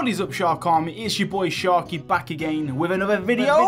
What is up Shark Army? It's your boy Sharky back again with another video!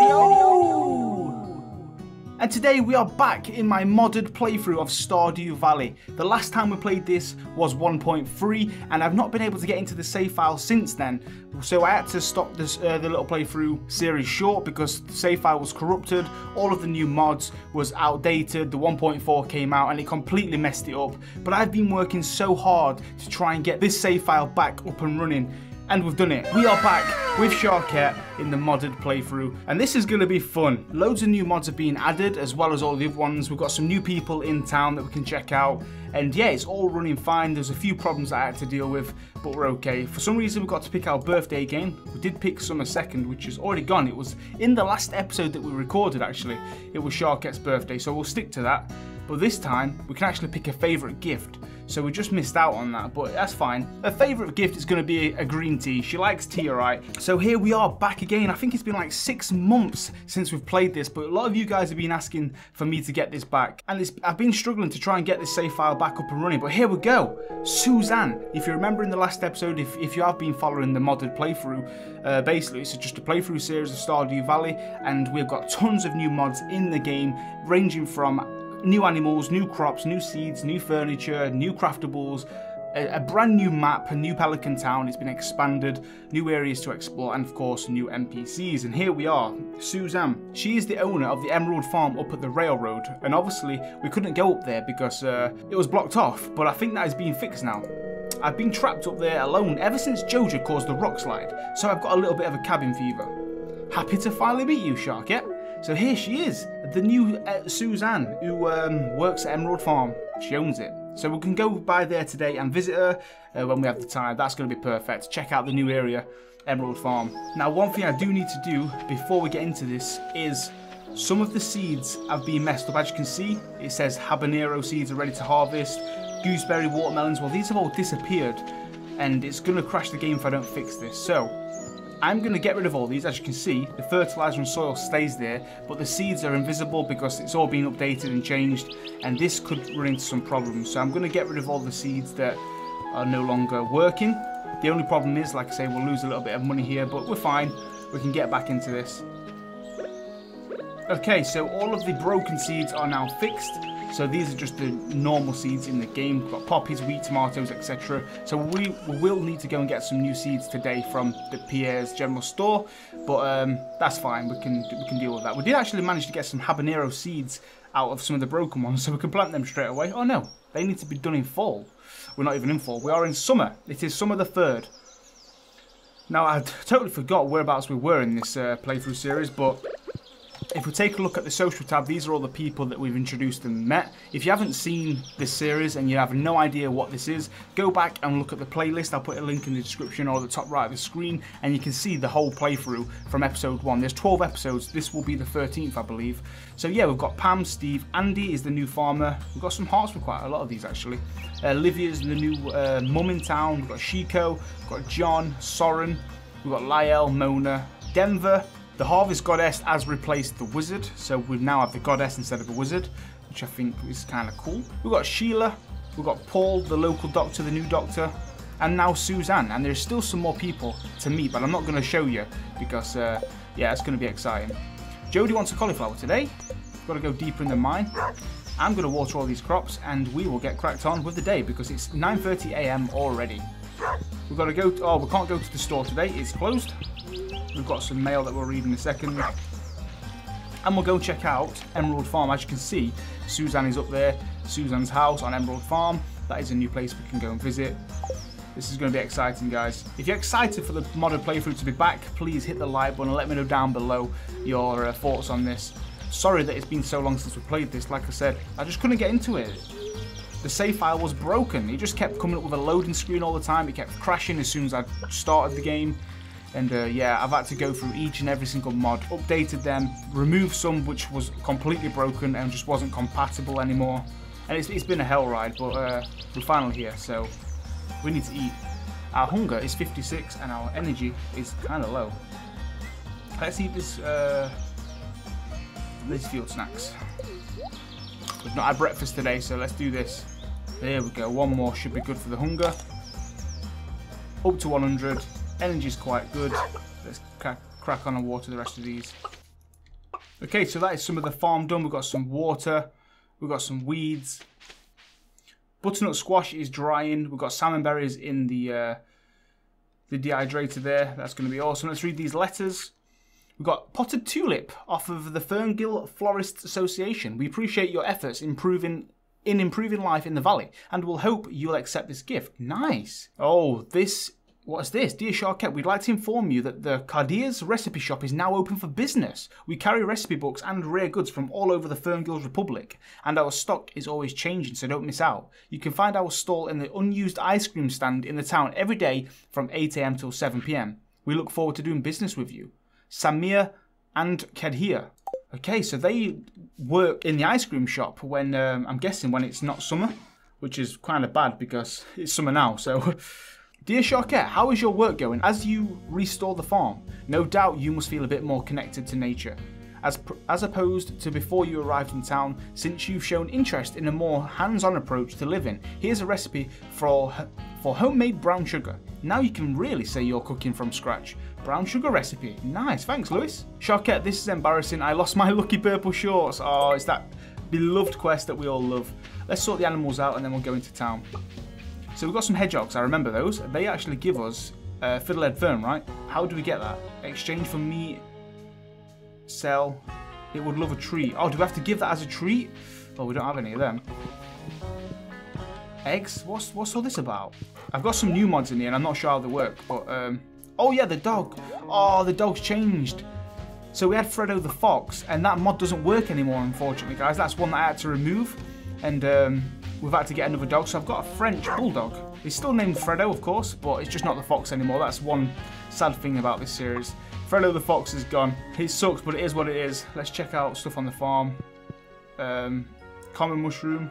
And today we are back in my modded playthrough of Stardew Valley. The last time we played this was 1.3 and I've not been able to get into the save file since then. So I had to stop this, uh, the little playthrough series short because the save file was corrupted, all of the new mods was outdated, the 1.4 came out and it completely messed it up. But I've been working so hard to try and get this save file back up and running and we've done it. We are back with Sharkette in the modded playthrough, and this is going to be fun. Loads of new mods have been added, as well as all the other ones. We've got some new people in town that we can check out, and yeah, it's all running fine. There's a few problems I had to deal with, but we're okay. For some reason, we got to pick our birthday game. We did pick summer second, which is already gone. It was in the last episode that we recorded, actually. It was Sharkette's birthday, so we'll stick to that. But this time, we can actually pick a favourite gift. So we just missed out on that, but that's fine. Her favourite gift is going to be a green tea. She likes tea, right? So here we are back again. I think it's been like six months since we've played this, but a lot of you guys have been asking for me to get this back. And I've been struggling to try and get this save file back up and running, but here we go. Suzanne, if you remember in the last episode, if, if you have been following the modded playthrough, uh, basically it's just a playthrough series of Stardew Valley, and we've got tons of new mods in the game, ranging from new animals, new crops, new seeds, new furniture, new craftables, a, a, brand new map, a new Pelican Town, it's been expanded, new areas to explore, and of course, new NPCs. And here we are, Suzanne. She is the owner of the Emerald Farm up at the railroad, and obviously, we couldn't go up there because uh, it was blocked off, but I think that is being fixed now. I've been trapped up there alone ever since Joja caused the rock slide, so I've got a little bit of a cabin fever. Happy to finally meet you, Sharkette. So here she is, the new uh, Suzanne, who um, works at Emerald Farm. She owns it. So we can go by there today and visit her uh, when we have the time. That's going to be perfect. Check out the new area, Emerald Farm. Now, one thing I do need to do before we get into this is some of the seeds have been messed up. As you can see, it says habanero seeds are ready to harvest, gooseberry watermelons. Well, these have all disappeared, and it's going to crash the game if I don't fix this. So I'm going to get rid of all these. As you can see, the fertilizer and soil stays there, but the seeds are invisible because it's all been updated and changed, and this could run into some problems. So I'm going to get rid of all the seeds that are no longer working. The only problem is, like I say, we'll lose a little bit of money here, but we're fine. We can get back into this. Okay, so all of the broken seeds are now fixed. So these are just the normal seeds in the game. We've got poppies, wheat, tomatoes, etc. So we, will need to go and get some new seeds today from the Pierre's General Store, but um, that's fine. We can we can deal with that. We did actually manage to get some habanero seeds out of some of the broken ones, so we can plant them straight away. Oh no, they need to be done in fall. We're not even in fall. We are in summer. It is summer the third. Now I totally forgot whereabouts we were in this uh, playthrough series, but if we take a look at the social tab, these are all the people that we've introduced and met. If you haven't seen this series and you have no idea what this is, go back and look at the playlist. I'll put a link in the description or the top right of the screen and you can see the whole playthrough from episode 1. There's 12 episodes. This will be the 13th, I believe. So yeah, we've got Pam, Steve, Andy is the new farmer. We've got some hearts for quite a lot of these actually. Uh, Livia's the new uh, mum in town. We've got Shiko, we've got John, Soren, we've got Lyle, Mona, Denver, the Harvest Goddess has replaced the Wizard, so we now have the Goddess instead of the Wizard, which I think is kind of cool. We've got Sheila, we've got Paul, the local doctor, the new doctor, and now Suzanne. And there's still some more people to meet, but I'm not going to show you because, uh, yeah, it's going to be exciting. Jodi wants a cauliflower today. We've got to go deeper in the mine. I'm going to water all these crops and we will get cracked on with the day because it's 9.30am already. We've got to go, to, oh, we can't go to the store today, it's closed. We've got some mail that we'll read in a second. And we'll go check out Emerald Farm. As you can see, Suzanne is up there. Suzanne's house on Emerald Farm. That is a new place we can go and visit. This is going to be exciting, guys. If you're excited for the modded playthrough to be back, please hit the like button and let me know down below your uh, thoughts on this. Sorry that it's been so long since we played this. Like I said, I just couldn't get into it. The save file was broken. It just kept coming up with a loading screen all the time. It kept crashing as soon as I started the game. And uh, yeah, I've had to go through each and every single mod, updated them, removed some which was completely broken and just wasn't compatible anymore. And it's, it's been a hell ride, but uh, we're finally here, so we need to eat. Our hunger is 56 and our energy is kind of low. Let's eat this, uh, these field snacks. We've not had breakfast today, so let's do this. There we go, one more should be good for the hunger. Up to 100 Energy's quite good. Let's crack, crack on and water the rest of these. Okay, so that is some of the farm done. We've got some water. We've got some weeds. Butternut squash is drying. We've got salmon berries in the uh, the dehydrator there. That's going to be awesome. Let's read these letters. We've got potted tulip off of the Ferngill Florists Association. We appreciate your efforts improving in improving life in the valley and will hope you'll accept this gift. Nice. Oh, this What's this? Dear Sharkette, we'd like to inform you that the Cardia's recipe shop is now open for business. We carry recipe books and rare goods from all over the Ferngills Republic, and our stock is always changing, so don't miss out. You can find our stall in the unused ice cream stand in the town every day from 8am till 7pm. We look forward to doing business with you. Samir and Kedhia. Okay, so they work in the ice cream shop when, um, I'm guessing, when it's not summer, which is kind of bad because it's summer now, so... Dear Sharkette, how is your work going as you restore the farm? No doubt you must feel a bit more connected to nature. As, as opposed to before you arrived in town, since you've shown interest in a more hands-on approach to living, here's a recipe for, for homemade brown sugar. Now you can really say you're cooking from scratch. Brown sugar recipe. Nice, thanks Lewis. Sharkette, this is embarrassing. I lost my lucky purple shorts. Oh, it's that beloved quest that we all love. Let's sort the animals out and then we'll go into town. So we've got some hedgehogs, I remember those. They actually give us uh, fiddlehead fern, right? How do we get that? Exchange for meat, sell. It would love a treat. Oh, do we have to give that as a treat? Oh, we don't have any of them. Eggs? What's what's all this about? I've got some new mods in here and I'm not sure how they work, but um Oh yeah, the dog. Oh, the dog's changed. So we had Fredo the fox, and that mod doesn't work anymore, unfortunately, guys. That's one that I had to remove. And um, we've had to get another dog. So I've got a French bulldog. He's still named Fredo, of course, but it's just not the fox anymore. That's one sad thing about this series. Fredo the fox is gone. He sucks, but it is what it is. Let's check out stuff on the farm. Um, common mushroom.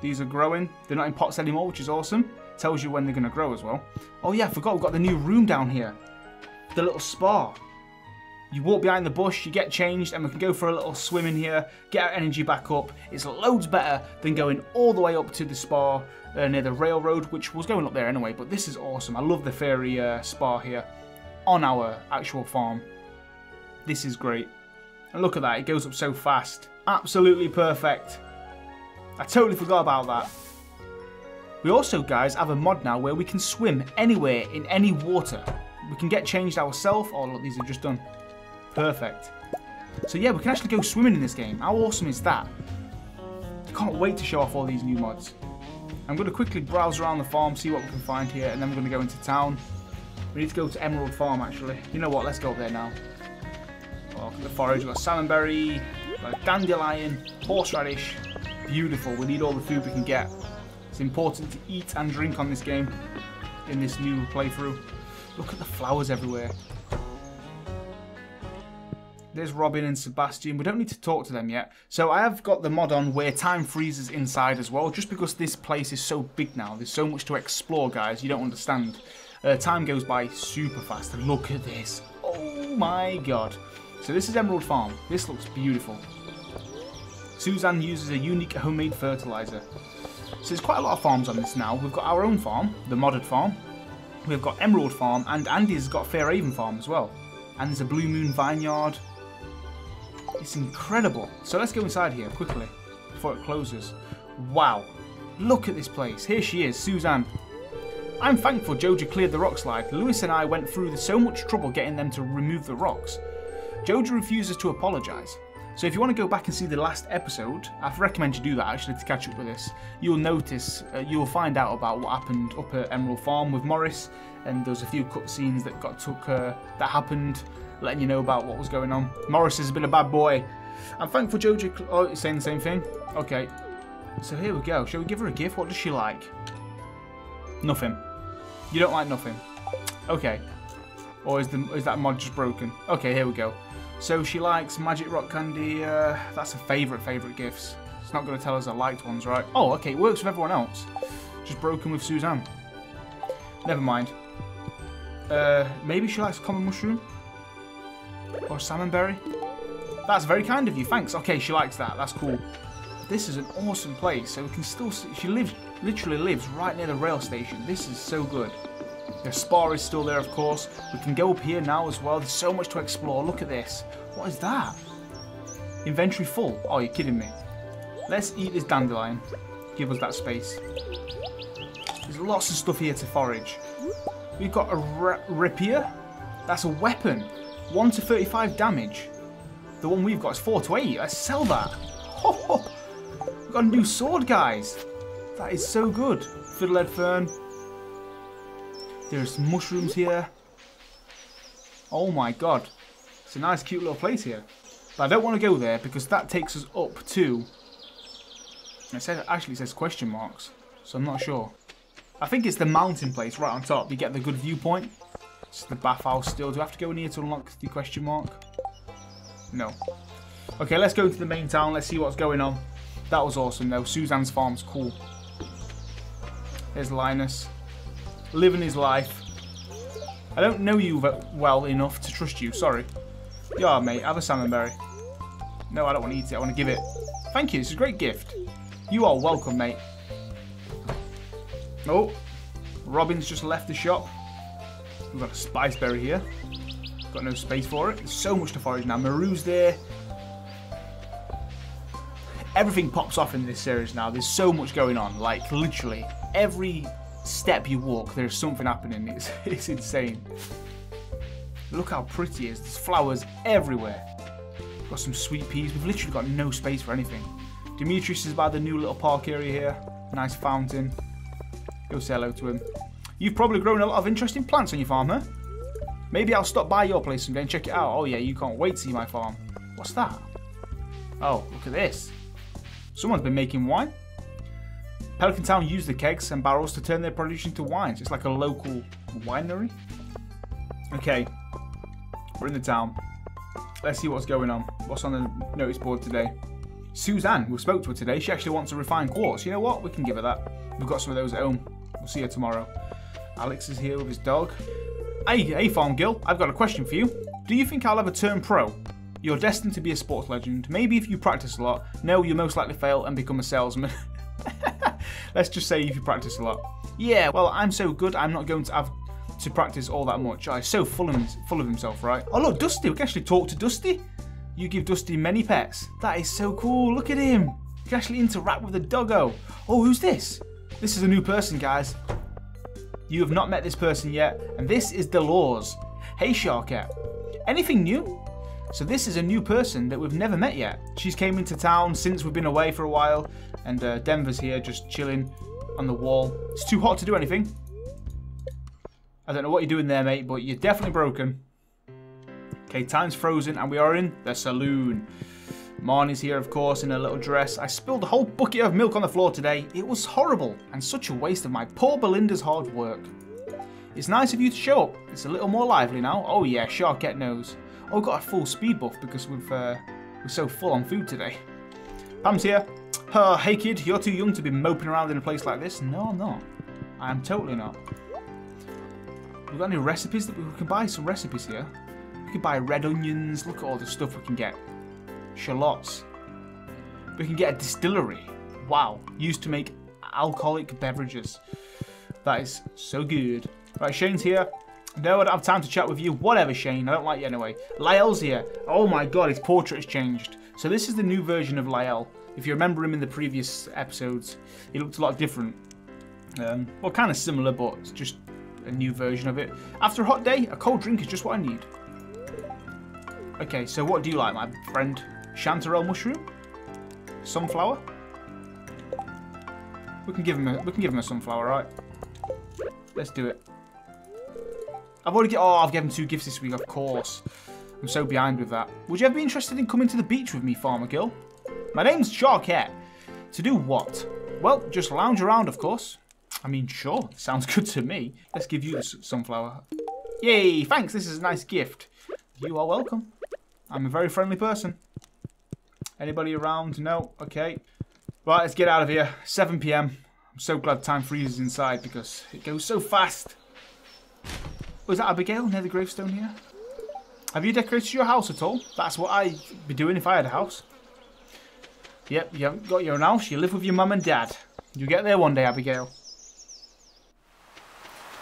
These are growing. They're not in pots anymore, which is awesome. Tells you when they're going to grow as well. Oh yeah, I forgot we've got the new room down here. The little spa. You walk behind the bush, you get changed, and we can go for a little swim in here, get our energy back up. It's loads better than going all the way up to the spa uh, near the railroad, which was going up there anyway, but this is awesome. I love the fairy uh, spa here on our actual farm. This is great. And look at that, it goes up so fast. Absolutely perfect. I totally forgot about that. We also, guys, have a mod now where we can swim anywhere in any water. We can get changed ourselves. Oh, look, these are just done. Perfect. So yeah, we can actually go swimming in this game. How awesome is that? I can't wait to show off all these new mods. I'm going to quickly browse around the farm, see what we can find here, and then we're going to go into town. We need to go to Emerald Farm, actually. You know what? Let's go up there now. Oh, look at the forage. We've got salmonberry, got dandelion, horseradish. Beautiful. We need all the food we can get. It's important to eat and drink on this game in this new playthrough. Look at the flowers everywhere. There's Robin and Sebastian. We don't need to talk to them yet. So I have got the mod on where time freezes inside as well, just because this place is so big now. There's so much to explore, guys. You don't understand. Uh, time goes by super fast. Look at this. Oh my god. So this is Emerald Farm. This looks beautiful. Suzanne uses a unique homemade fertilizer. So there's quite a lot of farms on this now. We've got our own farm, the modded farm. We've got Emerald Farm, and Andy's got Fairhaven Farm as well. And there's a Blue Moon Vineyard, it's incredible. So let's go inside here quickly before it closes. Wow. Look at this place. Here she is, Suzanne. I'm thankful Joja cleared the rock slide. Lewis and I went through so much trouble getting them to remove the rocks. Joja refuses to apologise. So if you want to go back and see the last episode, I recommend you do that actually to catch up with this. You'll notice, uh, you'll find out about what happened up at Emerald Farm with Morris, and there's a few cutscenes that got took uh, that happened letting you know about what was going on. Morris has been a bad boy. I'm thankful Joja. Oh, saying the same thing? Okay. So here we go. Shall we give her a gift? What does she like? Nothing. You don't like nothing. Okay. Or is, the, is that mod just broken? Okay, here we go. So she likes Magic Rock Candy. Uh, that's her favourite, favourite gifts. It's not going to tell us her liked ones, right? Oh, okay. It works with everyone else. Just broken with Suzanne. Never mind. Uh, maybe she likes Common Mushroom? Or salmonberry? That's very kind of you, thanks. Okay, she likes that, that's cool. This is an awesome place, so we can still see, she lives, literally lives right near the rail station. This is so good. The spa is still there, of course. We can go up here now as well. There's so much to explore. Look at this. What is that? Inventory full. Oh, you're kidding me. Let's eat this dandelion. Give us that space. There's lots of stuff here to forage. We've got a rapier. That's a weapon. 1 to 35 damage. The one we've got is 4 to 8. Let's sell that. Oh, We've got a new sword, guys. That is so good. Fiddlehead fern. There's mushrooms here. Oh my god. It's a nice cute little place here. But I don't want to go there because that takes us up to... It says, actually it says question marks. So I'm not sure. I think it's the mountain place right on top. You get the good viewpoint. It's the bathhouse still. Do I have to go in here to unlock the question mark? No. Okay, let's go to the main town. Let's see what's going on. That was awesome though. Suzanne's farm's cool. There's Linus. Living his life. I don't know you well enough to trust you, sorry. Yeah, mate, have a salmonberry. No, I don't want to eat it, I want to give it. Thank you, it's a great gift. You are welcome, mate. Oh, Robin's just left the shop. We've got a spiceberry here. Got no space for it. There's so much to forage now. Maru's there everything pops off in this series now. There's so much going on. Like, literally, every step you walk, there's something happening. It's, it's insane. Look how pretty it is. There's flowers everywhere. Got some sweet peas. We've literally got no space for anything. Demetrius is by the new little park area here. Nice fountain. Go say hello to him. You've probably grown a lot of interesting plants on your farm, huh? Maybe I'll stop by your place someday and check it out. Oh yeah, you can't wait to see my farm. What's that? Oh, look at this. Someone's been making wine. Pelican Town use the kegs and barrels to turn their produce into wines. It's like a local winery. Okay, we're in the town. Let's see what's going on. What's on the notice board today? Suzanne, we spoke to her today. She actually wants a refined quartz. You know what? We can give her that. We've got some of those at home. We'll see her tomorrow. Alex is here with his dog. Hey, hey, Farm Girl. I've got a question for you. Do you think I'll ever turn pro? You're destined to be a sports legend. Maybe if you practice a lot. No, you'll most likely fail and become a salesman. Let's just say if you practice a lot. Yeah, well, I'm so good, I'm not going to have to practice all that much. I'm so full of, full of himself, right? Oh, look, Dusty. We can actually talk to Dusty. You give Dusty many pets. That is so cool. Look at him. You can actually interact with the doggo. Oh, who's this? This is a new person, guys. You have not met this person yet, and this is Dolores. Hey, Sharkette. Anything new? So this is a new person that we've never met yet. She's came into town since we've been away for a while, and uh, Denver's here just chilling on the wall. It's too hot to do anything. I don't know what you're doing there, mate, but you're definitely broken. Okay, time's frozen, and we are in the saloon. Marnie's here, of course, in a little dress. I spilled a whole bucket of milk on the floor today. It was horrible, and such a waste of my poor Belinda's hard work. It's nice of you to show up. It's a little more lively now. Oh yeah, Sharkette knows. Oh, got a full speed buff because we've, uh, we're so full on food today. Pam's here. Oh, hey kid, you're too young to be moping around in a place like this. No, I'm not. I am totally not. We got any recipes that we can buy? Some recipes here. We can buy red onions. Look at all the stuff we can get. Shallots. We can get a distillery. Wow. Used to make alcoholic beverages. That is so good. Right, Shane's here. No, I don't have time to chat with you. Whatever, Shane. I don't like you anyway. Lyle's here. Oh my god, his portrait has changed. So this is the new version of Lyle. If you remember him in the previous episodes, he looked a lot different. Um, well, kind of similar, but it's just a new version of it. After a hot day, a cold drink is just what I need. Okay, so what do you like, my friend? Chanterelle mushroom? Sunflower? We can give him a we can give him a sunflower, right? Let's do it. I've already. Oh, I've given two gifts this week, of course. I'm so behind with that. Would you ever be interested in coming to the beach with me, Farmer Girl? My name's Sharkette. To do what? Well, just lounge around, of course. I mean, sure, sounds good to me. Let's give you the sunflower. Yay, thanks, this is a nice gift. You are welcome. I'm a very friendly person. Anybody around? No? Okay. Right, let's get out of here. 7pm. I'm so glad time freezes inside because it goes so fast. Was oh, that Abigail near the gravestone here? Have you decorated your house at all? That's what I'd be doing if I had a house. Yep, you haven't got your own house. You live with your mum and dad. You get there one day, Abigail.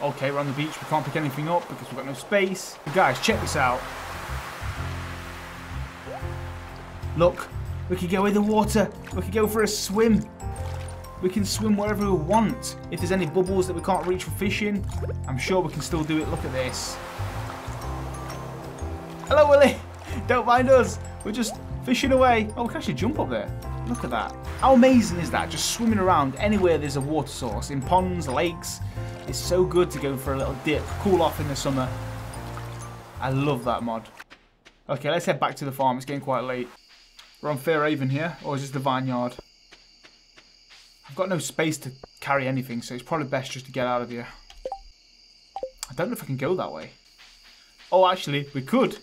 Okay, we're on the beach. We can't pick anything up because we've got no space. But guys, check this out. Look, we could go in the water. We could go for a swim. We can swim wherever we want. If there's any bubbles that we can't reach for fishing, I'm sure we can still do it. Look at this. Hello, Willy. Don't mind us. We're just fishing away. Oh, we can actually jump up there. Look at that. How amazing is that? Just swimming around anywhere there's a water source. In ponds, lakes. It's so good to go for a little dip. Cool off in the summer. I love that mod. Okay, let's head back to the farm. It's getting quite late. We're on Fairhaven here. Or is this the vineyard? I've got no space to carry anything, so it's probably best just to get out of here. I don't know if I can go that way. Oh, actually, we could.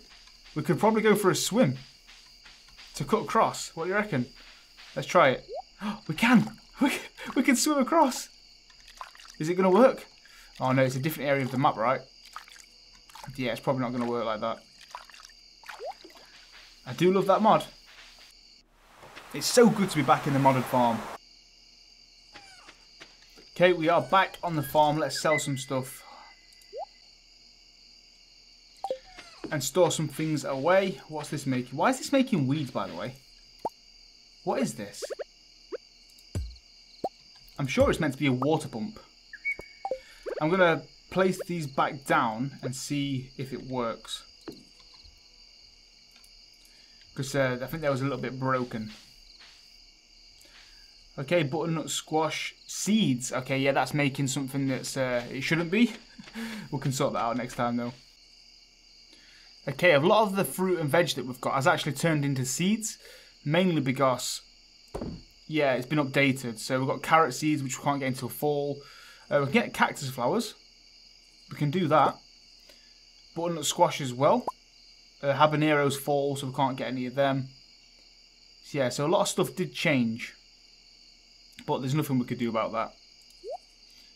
We could probably go for a swim. To cut across. What do you reckon? Let's try it. we can! We, we can swim across! Is it going to work? Oh no, it's a different area of the map, right? Yeah, it's probably not going to work like that. I do love that mod. It's so good to be back in the modded farm. Okay, we are back on the farm. Let's sell some stuff. And store some things away. What's this making? Why is this making weeds, by the way? What is this? I'm sure it's meant to be a water pump. I'm going to place these back down and see if it works. Because uh, I think that was a little bit broken. Okay, butternut squash seeds. Okay, yeah, that's making something that's uh, it shouldn't be. we can sort that out next time though. Okay, a lot of the fruit and veg that we've got has actually turned into seeds, mainly because, yeah, it's been updated. So we've got carrot seeds, which we can't get until fall. Uh, we can get cactus flowers. We can do that. Butternut squash as well. Uh, habaneros fall, so we can't get any of them. So yeah, so a lot of stuff did change. But there's nothing we could do about that.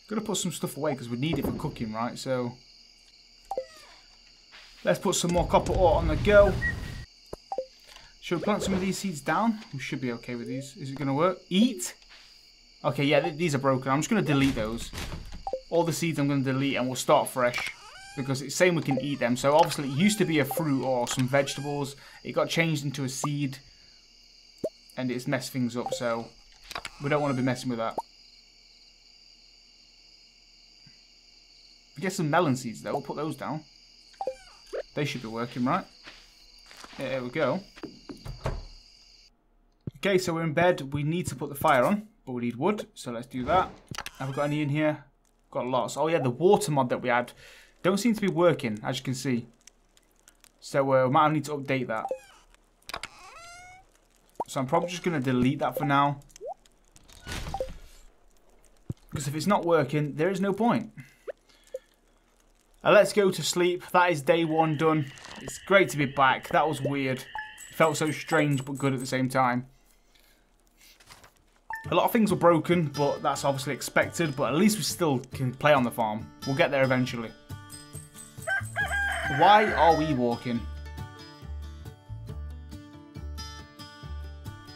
Gonna put some stuff away because we need it for cooking, right? So let's put some more copper ore on the go. Should we plant some of these seeds down? We should be okay with these. Is it gonna work? Eat? Okay, yeah, th these are broken. I'm just gonna delete those. All the seeds I'm gonna delete and we'll start fresh. Because it's saying we can eat them. So obviously it used to be a fruit or some vegetables. It got changed into a seed. And it's messed things up, so we don't want to be messing with that. We get some melon seeds though, we'll put those down. They should be working, right? There we go. Okay, so we're in bed. We need to put the fire on, but we need wood, so let's do that. Have we got any in here? Got lots. Oh yeah, the water mod that we had don't seem to be working, as you can see. So uh, we might need to update that. So I'm probably just going to delete that for now. Because if it's not working, there is no point. Now let's go to sleep. That is day one done. It's great to be back. That was weird. Felt so strange but good at the same time. A lot of things were broken, but that's obviously expected. But at least we still can play on the farm. We'll get there eventually. Why are we walking?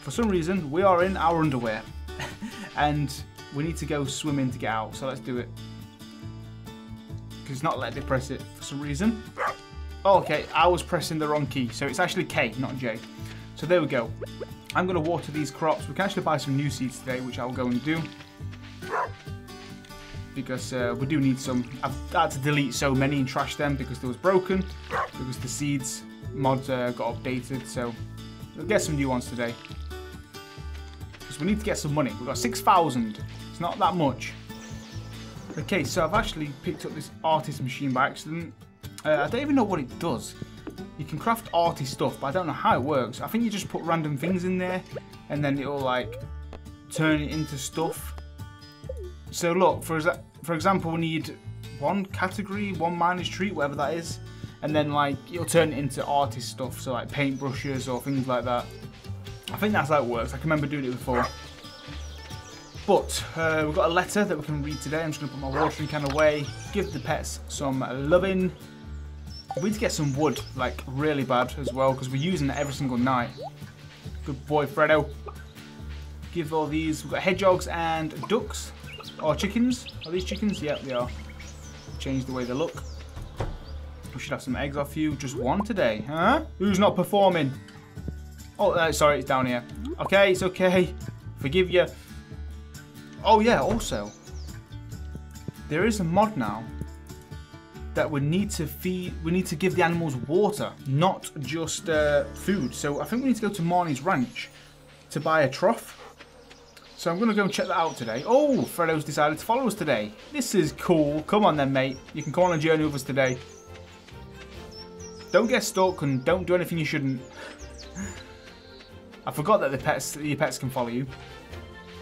For some reason, we are in our underwear. and we need to go swimming to get out, so let's do it. Because it's not letting me press it for some reason. Oh, okay, I was pressing the wrong key, so it's actually K, not J. So there we go. I'm going to water these crops. We can actually buy some new seeds today, which I'll go and do. Because uh, we do need some. I've had to delete so many and trash them because they was broken. Because the seeds mod uh, got updated, so we'll get some new ones today. Because we need to get some money. We've got 6,000 It's not that much. Okay, so I've actually picked up this artist machine by accident. Uh, I don't even know what it does. You can craft arty stuff, but I don't know how it works. I think you just put random things in there, and then it'll like turn it into stuff. So look, for for example, we need one category, one minus treat, whatever that is, and then like it'll turn it into artist stuff, so like paintbrushes or things like that. I think that's how it works. I can remember doing it before. But uh, we've got a letter that we can read today. I'm just going to put my watering can away, give the pets some loving. We need to get some wood, like really bad as well, because we're using it every single night. Good boy, Fredo. Give all these. We've got hedgehogs and ducks. Or chickens. Are these chickens? Yep, they are. change the way they look. We should have some eggs off you. Just one today, huh? Who's not performing? Oh, uh, sorry, it's down here. Okay, it's okay. Forgive you. Oh yeah, also, there is a mod now that we need to feed, we need to give the animals water, not just uh, food. So I think we need to go to Marnie's ranch to buy a trough. So I'm going to go and check that out today. Oh, Fredo's decided to follow us today. This is cool. Come on then, mate. You can come on a journey with us today. Don't get stuck and don't do anything you shouldn't. I forgot that the pets, your pets can follow you.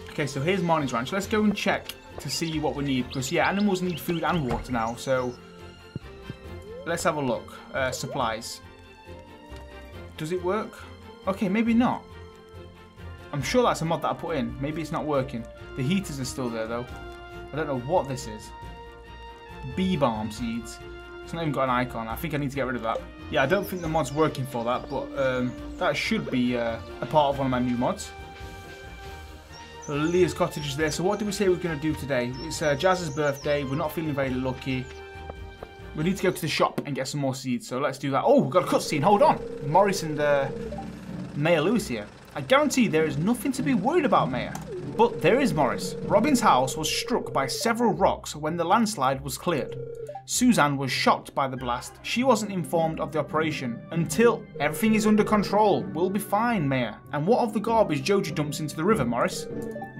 Okay, so here's Marnie's ranch. Let's go and check to see what we need. Because, yeah, animals need food and water now. So, let's have a look. Uh, supplies. Does it work? Okay, maybe not. I'm sure that's a mod that I put in. Maybe it's not working. The heaters are still there, though. I don't know what this is. Bee balm seeds. It's not even got an icon. I think I need to get rid of that. Yeah, I don't think the mod's working for that, but um, that should be uh, a part of one of my new mods. Leah's cottage is there. So what did we say we are going to do today? It's uh, Jazz's birthday. We're not feeling very lucky. We need to go to the shop and get some more seeds. So let's do that. Oh, we've got a cutscene. Hold on. Morris and uh, Mayor Lewis here. I guarantee there is nothing to be worried about, Mayor. But there is Morris. Robin's house was struck by several rocks when the landslide was cleared. Suzanne was shocked by the blast. She wasn't informed of the operation until everything is under control. We'll be fine, Mayor. And what of the garbage Joja dumps into the river, Morris?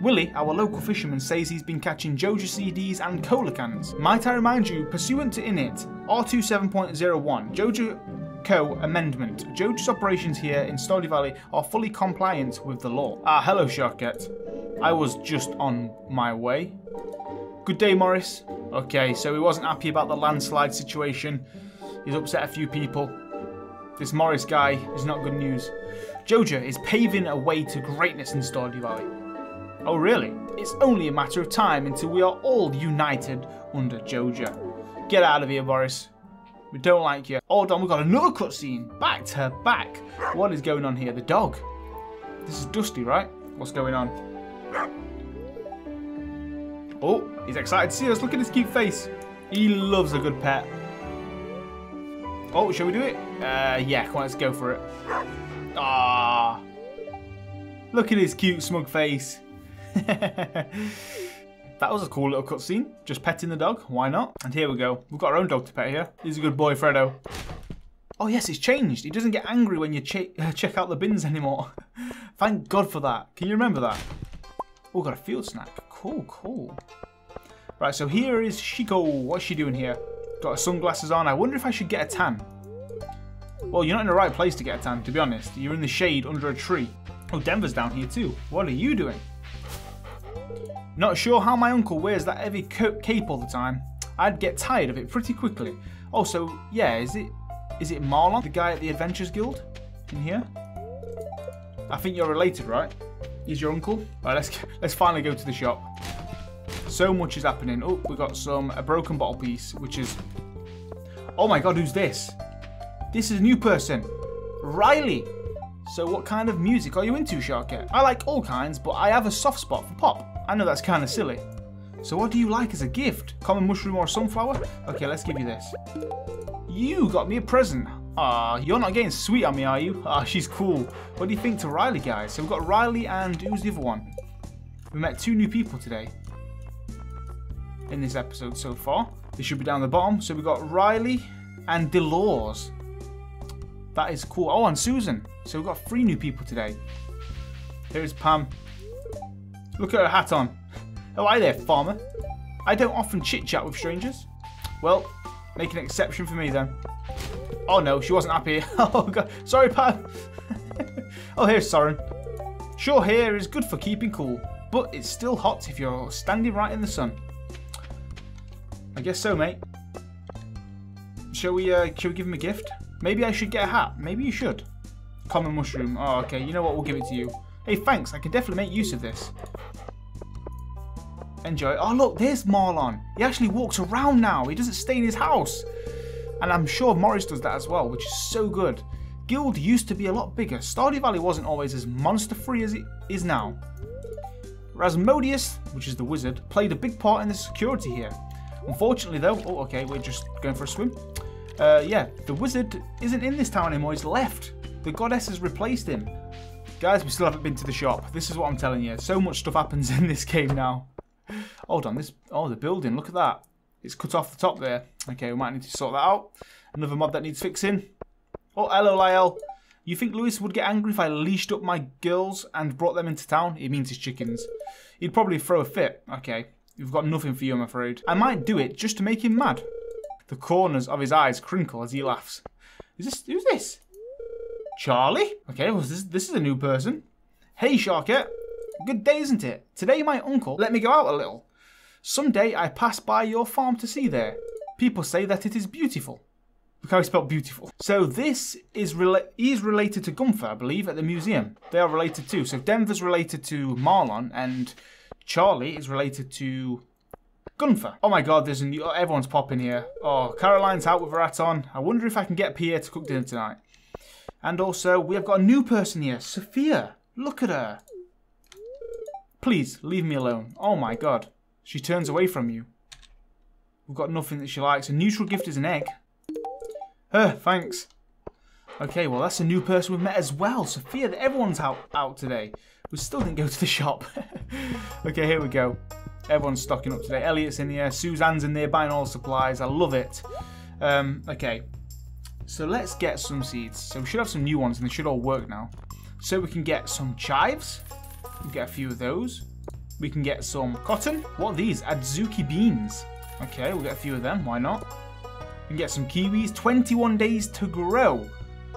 Willy, our local fisherman, says he's been catching Joja CDs and cola cans. Might I remind you, pursuant to INIT R27.01, Joja Co. Amendment. Joja's operations here in Stardew Valley are fully compliant with the law. Ah, hello, Sharkette. I was just on my way. Good day, Morris. Okay, so he wasn't happy about the landslide situation. He's upset a few people. This Morris guy is not good news. Joja is paving a way to greatness in Stardew Valley. Oh really? It's only a matter of time until we are all united under Joja. Get out of here, Boris. We don't like you. Hold on, we've got another cutscene. Back to back. What is going on here? The dog. This is Dusty, right? What's going on? Oh, he's excited to see us. Look at his cute face. He loves a good pet. Oh, shall we do it? Uh, yeah, come on, let's go for it. Ah, Look at his cute, smug face. that was a cool little cutscene. Just petting the dog. Why not? And here we go. We've got our own dog to pet here. He's a good boy, Fredo. Oh, yes, it's changed. He doesn't get angry when you ch check out the bins anymore. Thank God for that. Can you remember that? Oh, got a field snack. Cool, cool. Right, so here is Shiko. What's she doing here? Got her sunglasses on. I wonder if I should get a tan. Well, you're not in the right place to get a tan, to be honest. You're in the shade under a tree. Oh, Denver's down here too. What are you doing? Not sure how my uncle wears that heavy cape all the time. I'd get tired of it pretty quickly. Also, yeah, is it is it Marlon, the guy at the Adventures Guild in here? I think you're related, right? He's your uncle. Right, let's let's finally go to the shop. So much is happening. Oh, we got some a broken bottle piece, which is. Oh my God, who's this? This is a new person, Riley. So what kind of music are you into, Sharkette? I like all kinds, but I have a soft spot for pop. I know that's kind of silly. So what do you like as a gift? Common mushroom or sunflower? Okay, let's give you this. You got me a present. Ah, you're not getting sweet on me, are you? Ah, she's cool. What do you think to Riley, guys? So we've got Riley and who's the other one? We met two new people today in this episode so far. They should be down the bottom. So we've got Riley and Delors. That is cool. Oh, and Susan. So we've got three new people today. Here's Pam. Look at her hat on. Oh, hi there, farmer. I don't often chit-chat with strangers. Well, make an exception for me then. Oh no, she wasn't happy. oh god, sorry Pam. oh here's Soren. Sure hair is good for keeping cool, but it's still hot if you're standing right in the sun. I guess so, mate. Shall we, uh, shall we give him a gift? Maybe I should get a hat. Maybe you should. Common mushroom. Oh, okay. You know what? We'll give it to you. Hey, thanks. I can definitely make use of this. Enjoy. Oh, look. There's Marlon. He actually walks around now. He doesn't stay in his house. And I'm sure Morris does that as well, which is so good. Guild used to be a lot bigger. Stardew Valley wasn't always as monster-free as it is now. Rasmodius, which is the wizard, played a big part in the security here. Unfortunately, though, oh, okay, we're just going for a swim. Uh, yeah, the wizard isn't in this town anymore. He's left. The goddess has replaced him. Guys, we still haven't been to the shop. This is what I'm telling you. So much stuff happens in this game now. Hold on, this. Oh, the building. Look at that. It's cut off the top there. Okay, we might need to sort that out. Another mob that needs fixing. Oh, hello, Lyle. You think Lewis would get angry if I leashed up my girls and brought them into town? He means his chickens. He'd probably throw a fit. Okay, we've got nothing for you, I'm afraid. I might do it just to make him mad. The corners of his eyes crinkle as he laughs. Is this, who's this? Charlie? Okay, well, this, this is a new person. Hey, Sharkette. Good day, isn't it? Today my uncle let me go out a little. Some day I pass by your farm to see there. People say that it is beautiful. Look how he spelled beautiful. So this is rela is related to Gunther, I believe, at the museum. They are related too. So Denver's related to Marlon, and Charlie is related to Gunther. Oh my god, there's a new... Everyone's popping here. Oh, Caroline's out with her hat on. I wonder if I can get Pierre to cook dinner tonight. And also, we have got a new person here. Sophia. Look at her. Please, leave me alone. Oh my god. She turns away from you. We've got nothing that she likes. A neutral gift is an egg. Uh, thanks. Okay, well, that's a new person we've met as well. Sophia, everyone's out, out today. We still didn't go to the shop. okay, here we go. Everyone's stocking up today. Elliot's in here. Suzanne's in there buying all the supplies. I love it. Um, okay, so let's get some seeds. So we should have some new ones and they should all work now. So we can get some chives. Get a few of those. We can get some cotton. What are these? Adzuki beans. Okay, we'll get a few of them. Why not? We can get some kiwis. 21 days to grow.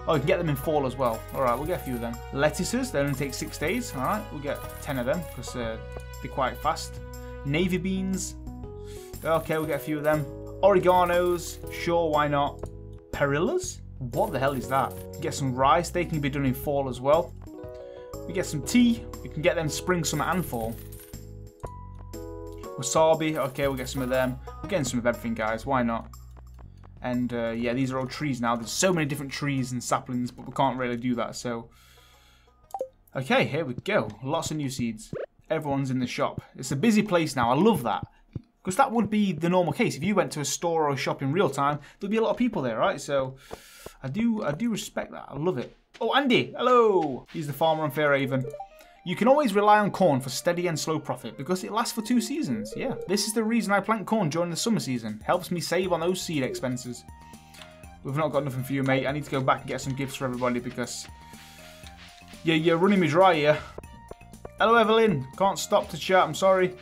Oh, we can get them in fall as well. Alright, we'll get a few of them. Lettuces, they only take six days. Alright, we'll get 10 of them because uh, they're quite fast. Navy beans. Okay, we'll get a few of them. Oreganos. Sure, why not? Perillas? What the hell is that? Get some rice. They can be done in fall as well. We get some tea. We can get them spring, summer and fall. Wasabi, okay, we'll get some of them. We're getting some of everything, guys. Why not? And uh, yeah, these are all trees now. There's so many different trees and saplings, but we can't really do that. So, okay, here we go. Lots of new seeds. Everyone's in the shop. It's a busy place now. I love that. Because that would be the normal case. If you went to a store or a shop in real time, there'd be a lot of people there, right? So, I do, I do respect that. I love it. Oh, Andy, hello. He's the farmer on Fairhaven. You can always rely on corn for steady and slow profit because it lasts for two seasons. Yeah, this is the reason I plant corn during the summer season. Helps me save on those seed expenses. We've not got nothing for you, mate. I need to go back and get some gifts for everybody because... Yeah, you're running me dry here. Hello, Evelyn. Can't stop to chat. I'm sorry.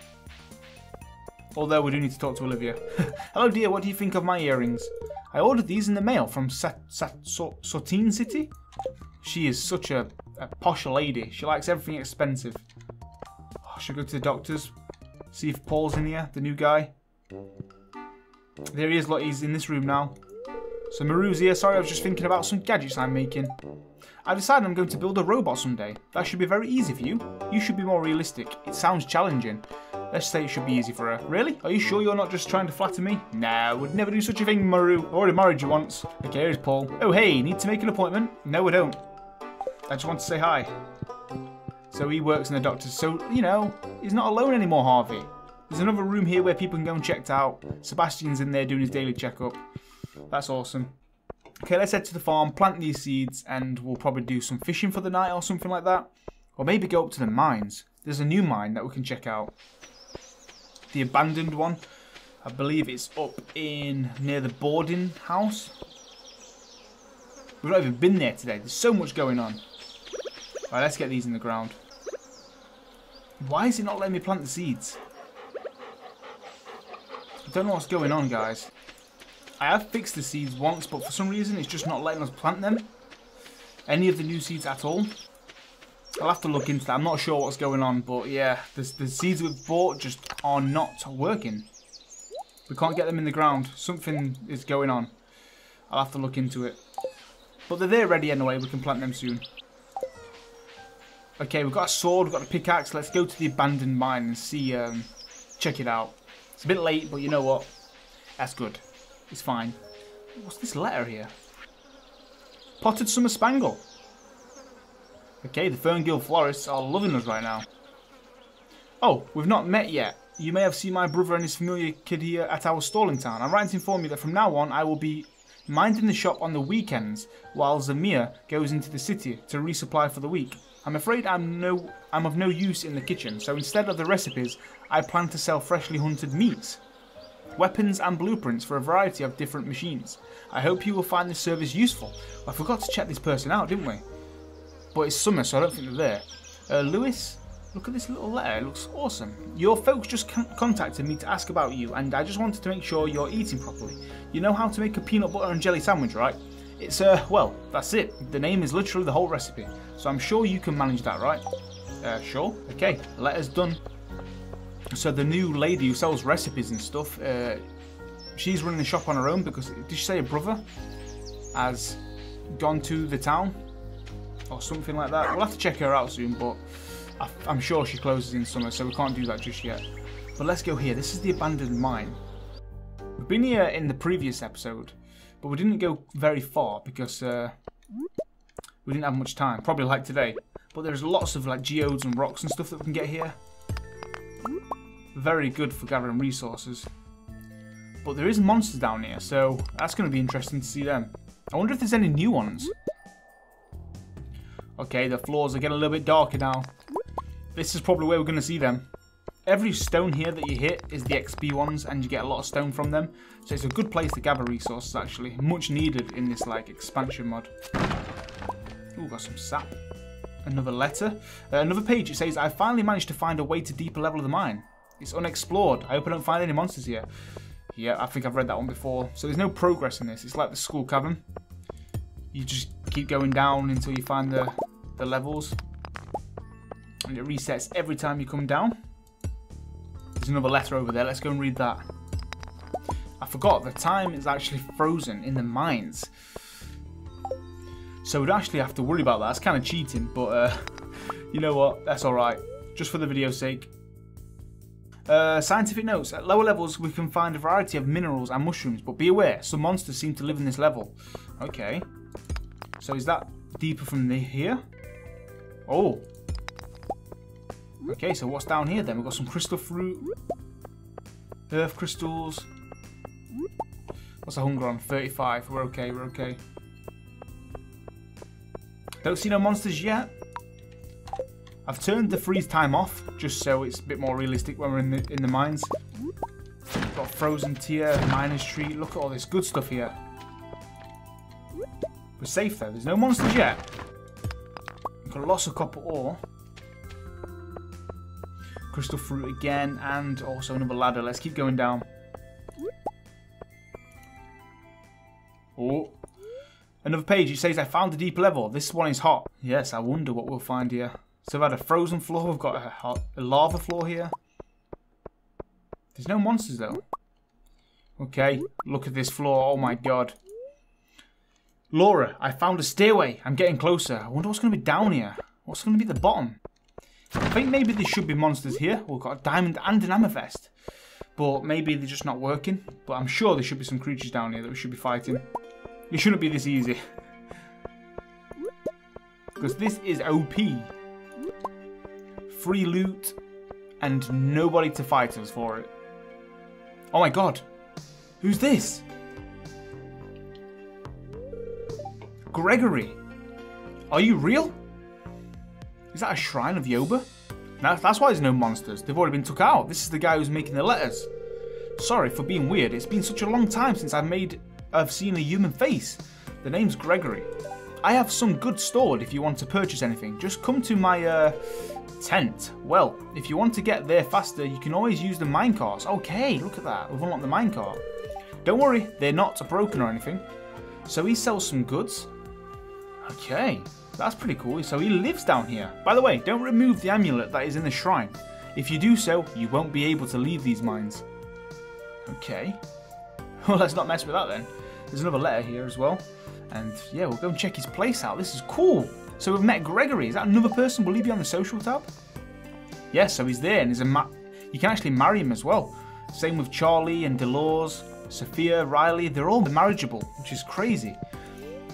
Although we do need to talk to Olivia. Hello, dear. What do you think of my earrings? I ordered these in the mail from Sotine City. She is such a a posh lady. She likes everything expensive. Oh, should go to the doctor's. See if Paul's in here, the new guy. There he is, look, he's in this room now. So Maru's here. Sorry, I was just thinking about some gadgets I'm making. I decided I'm going to build a robot someday. That should be very easy for you. You should be more realistic. It sounds challenging. Let's say it should be easy for her. Really? Are you sure you're not just trying to flatter me? I would never do such a thing, Maru. I've already married you once. Okay, here's Paul. Oh, hey, need to make an appointment? No, I don't. I just want to say hi. So he works in the doctor's. So, you know, he's not alone anymore, Harvey. There's another room here where people can go and check out. Sebastian's in there doing his daily checkup. That's awesome. Okay, let's head to the farm, plant these seeds, and we'll probably do some fishing for the night or something like that. Or maybe go up to the mines. There's a new mine that we can check out. The abandoned one. I believe it's up in near the boarding house. We've not even been there today. There's so much going on. Right, let's get these in the ground. Why is it not letting me plant the seeds? I don't know what's going on, guys. I have fixed the seeds once, but for some reason it's just not letting us plant them. Any of the new seeds at all. I'll have to look into that. I'm not sure what's going on, but yeah, the, the seeds we've bought just are not working. We can't get them in the ground. Something is going on. I'll have to look into it. But they're there ready anyway. We can plant them soon. Okay, we've got a sword, we've got a pickaxe. Let's go to the abandoned mine and see, um, check it out. It's a bit late, but you know what? That's good. It's fine. What's this letter here? Potted Summer Spangle. Okay, the Ferngill Florists are loving us right now. Oh, we've not met yet. you may have seen my brother and his familiar kid here at our stall in town. I'm writing to inform you that from now on I will be minding the shop on the weekends while Zamir goes into the city to resupply for the week. I'm afraid I'm no I'm of no use in the kitchen, so instead of the recipes, I plan to sell freshly hunted meats, weapons and blueprints for a variety of different machines. I hope you will find this service useful. I forgot to check this person out, didn't we? But it's summer, so I don't think they're there. Uh, Lewis, look at this little letter. It looks awesome. Your folks just contacted me to ask about you, and I just wanted to make sure you're eating properly. You know how to make a peanut butter and jelly sandwich, right? It's, uh, well, that's it. The name is literally the whole recipe. So I'm sure you can manage that, right? Uh, sure. Okay, letter's done. So the new lady who sells recipes and stuff, uh, she's running the shop on her own because, did she say a brother has gone to the town? Or something like that. We'll have to check her out soon, but I'm sure she closes in summer, so we can't do that just yet. But let's go here. This is the abandoned mine. We've been here in the previous episode, but we didn't go very far because uh, we didn't have much time. Probably like today. But there's lots of like geodes and rocks and stuff that we can get here. Very good for gathering resources. But there is monsters down here, so that's going to be interesting to see them. I wonder if there's any new ones. Okay, the floors are getting a little bit darker now. This is probably where we're going to see them. Every stone here that you hit is the XP ones, and you get a lot of stone from them. So it's a good place to gather resources, actually. Much needed in this, like, expansion mod. Ooh, got some sap. Another letter. Uh, another page, it says, I finally managed to find a way to deeper level of the mine. It's unexplored. I hope I don't find any monsters here. Yeah, I think I've read that one before. So there's no progress in this. It's like the Skull Cavern. You just keep going down until you find the, the levels. And it resets every time you come down. There's another letter over there. Let's go and read that. I forgot, the time is actually frozen in the mines. So we'd actually have to worry about that. That's kind of cheating, but uh, you know what? That's alright. Just for the video's sake. Uh, scientific notes. At lower levels, we can find a variety of minerals and mushrooms, but be aware, some monsters seem to live in this level. Okay. So is that deeper from the here? Oh. Okay, so what's down here then? We've got some crystal fruit, earth crystals. What's the hunger on? 35. We're okay, we're okay. Don't see no monsters yet. I've turned the freeze time off, just so it's a bit more realistic when we're in the, in the mines. Got frozen tear, miner's treat. Look at all this good stuff here. We're safe though. There's no monsters yet. Of copper ore. Crystal fruit again, and also another ladder. Let's keep going down. Oh. Another page, it says, I found a deep level. This one is hot. Yes, I wonder what we'll find here. So we've had a frozen floor, we've got a, hot, a lava floor here. There's no monsters though. Okay, look at this floor, oh my god. Laura, I found a stairway. I'm getting closer. I wonder what's going to be down here. What's going to be the bottom? I think maybe there should be monsters here. We've got a diamond and an amethyst. But maybe they're just not working. But I'm sure there should be some creatures down here that we should be fighting. It shouldn't be this easy. Because this is OP free loot, and nobody to fight us for it. Oh my god. Who's this? Gregory. Are you real? Is that a shrine of Yoba? That's why there's no monsters. They've already been took out. This is the guy who's making the letters. Sorry for being weird. It's been such a long time since I've made I've seen a human face. The name's Gregory. I have some goods stored if you want to purchase anything. Just come to my uh, tent. Well, if you want to get there faster, you can always use the minecarts. Okay, look at that. We've unlocked the minecart. Don't worry, they're not broken or anything. So he sells some goods. Okay, that's pretty cool. So he lives down here. By the way, don't remove the amulet that is in the shrine. If you do so, you won't be able to leave these mines. Okay. Well, let's not mess with that then. There's another letter here as well. And yeah, we'll go and check his place out. This is cool. So we've met Gregory. Is that another person? Will he be on the social tab? Yes, yeah, so he's there, and he's a you can actually marry him as well. Same with Charlie and Dolores, Sophia, Riley. They're all marriageable, which is crazy.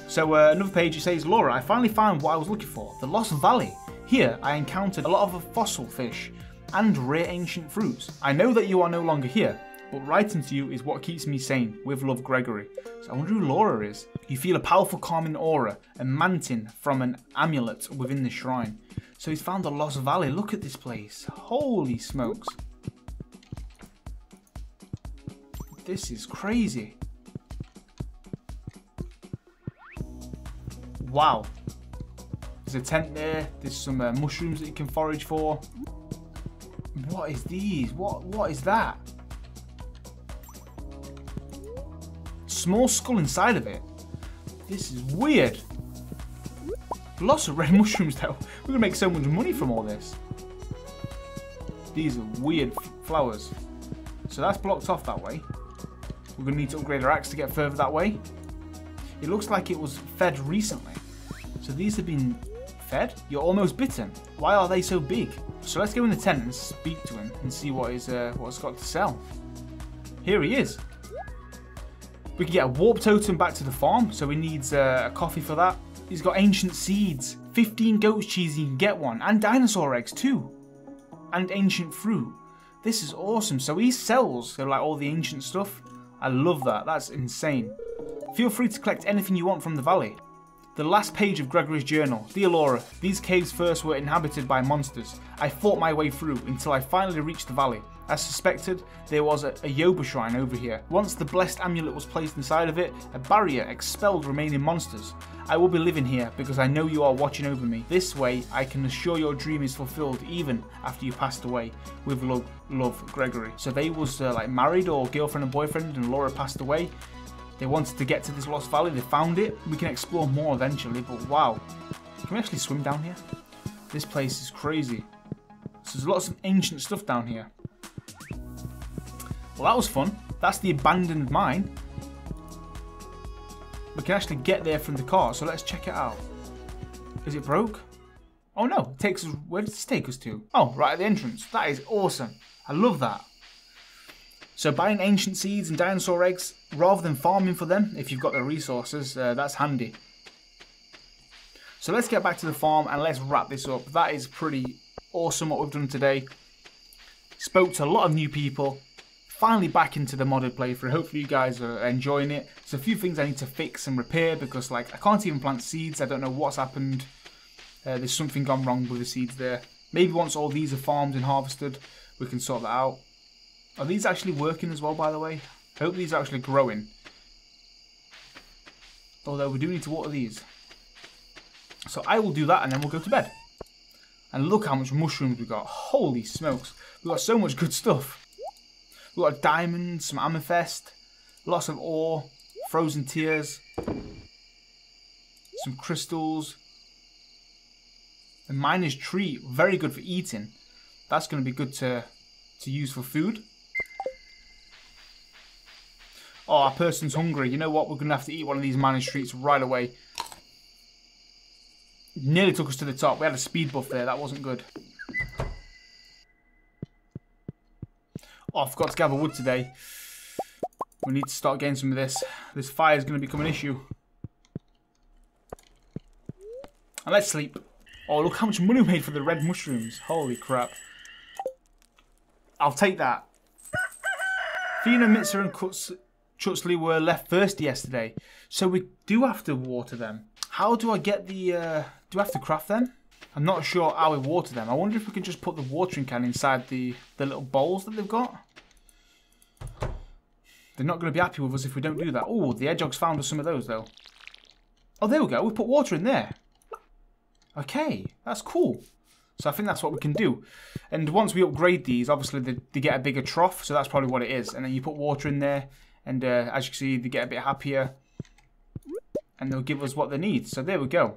So uh, another page it says, Laura, I finally found what I was looking for, the Lost Valley. Here, I encountered a lot of fossil fish. and rare ancient fruits. I know that you are no longer here, but writing to you is what keeps me sane. With love, Gregory. So I wonder who Laura is. You feel a powerful calming aura emanating from an amulet within the shrine. So he's found a lost valley. Look at this place. Holy smokes. This is crazy. Wow. There's a tent there. There's some uh, mushrooms that you can forage for. What is these? What What is that? Small skull inside of it. This is weird. Lots of red mushrooms though. We're gonna make so much money from all this. These are weird flowers. So that's blocked off that way. We're gonna need to upgrade our axe to get further that way. It looks like it was fed recently. So these have been fed? You're almost bitten. Why are they so big? So let's go in the tent and speak to him and see what uh, what's got to sell. Here he is. We can get a warp totem back to the farm, so he needs uh, a coffee for that. He's got ancient seeds, 15 goat's cheese, you can get one, and dinosaur eggs too, and ancient fruit. This is awesome. So he sells so like all the ancient stuff. I love that. That's insane. Feel free to collect anything you want from the valley. The last page of Gregory's journal. Dear Laura, these caves first were inhabited by monsters. I fought my way through until I finally reached the valley. As suspected, there was a, a Yoba shrine over here. Once the blessed amulet was placed inside of it, a barrier expelled remaining monsters. I will be living here because I know you are watching over me. This way, I can assure your dream is fulfilled even after you passed away. With love, love Gregory. So they was uh, like married or girlfriend and boyfriend and Laura passed away. They wanted to get to this Lost Valley, they found it. We can explore more eventually, but wow. Can we actually swim down here? This place is crazy. So there's lots of ancient stuff down here. Well, that was fun. That's the abandoned mine. We can actually get there from the car, so let's check it out. Is it broke? Oh no, it takes us, where does this take us to? Oh, right at the entrance. That is awesome. I love that. So buying ancient seeds and dinosaur eggs, rather than farming for them, if you've got the resources, uh, that's handy. So let's get back to the farm and let's wrap this up. That is pretty awesome what we've done today. Spoke to a lot of new people. Finally back into the modded playthrough. Hopefully you guys are enjoying it. There's a few things I need to fix and repair because like I can't even plant seeds. I don't know what's happened. Uh, there's something gone wrong with the seeds there. Maybe once all these are farmed and harvested, we can sort that out. Are these actually working as well, by the way? I hope these are actually growing. Although we do need to water these. So I will do that and then we'll go to bed. And look how much mushrooms we got. Holy smokes. We got so much good stuff. We got diamonds, some amethyst, lots of ore, frozen tears, some crystals. The miner's treat, very good for eating. That's going to be good to, to use for food. Oh, our person's hungry. You know what? We're going to have to eat one of these miner's treats right away. Nearly took us to the top. We had a speed buff there. That wasn't good. Oh, I forgot to gather wood today. We need to start getting some of this. This fire is going to become an issue. And let's sleep. Oh, look how much money we made for the red mushrooms. Holy crap. I'll take that. Fina, Mitzer and Cuts Chutsley were left first yesterday, so we do have to water them. How do I get the, uh, do I have to craft them? I'm not sure how we water them. I wonder if we can just put the watering can inside the, the little bowls that they've got. They're not going to be happy with us if we don't do that. Oh, the hedgehogs found us some of those, though. Oh, there we go. We put water in there. Okay, that's cool. So I think that's what we can do. And once we upgrade these, obviously they, they, get a bigger trough, so that's probably what it is. And then you put water in there, and uh, as you can see, they get a bit happier. And they'll give us what they need. So there we go.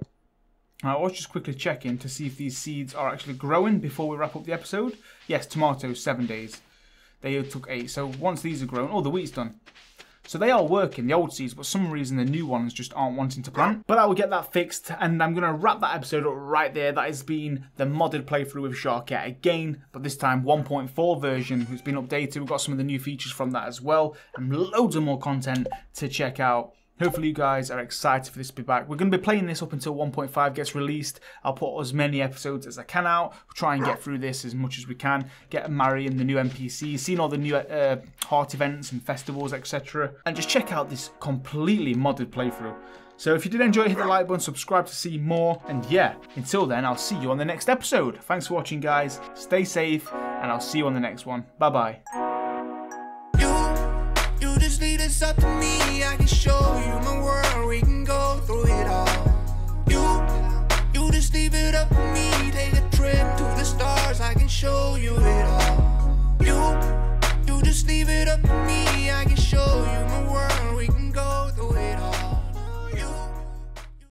I was just quickly checking to see if these seeds are actually growing before we wrap up the episode. Yes, tomatoes, seven days. They took eight. So once these are grown, oh, the wheat's done. So they are working, the old seeds, but for some reason the new ones just aren't wanting to plant. But I will get that fixed, and I'm going to wrap that episode up right there. That has been the modded playthrough with Sharkette again, but this time 1.4 version, who's been updated. We've got some of the new features from that as well, and loads of more content to check out. Hopefully you guys are excited for this to be back. We're going to be playing this up until 1.5 gets released. I'll put as many episodes as I can out. We'll try and get through this as much as we can. Get Mari and the new NPCs, seeing all the new uh, heart events and festivals, etc. And just check out this completely modded playthrough. So if you did enjoy, hit the like button, subscribe to see more. And yeah, until then, I'll see you on the next episode. Thanks for watching, guys. Stay safe, and I'll see you on the next one. Bye-bye can show you my world, we can go through it all. You, you just leave it up to me, take a trip to the stars, I can show you it all. You, you just leave it up to me, I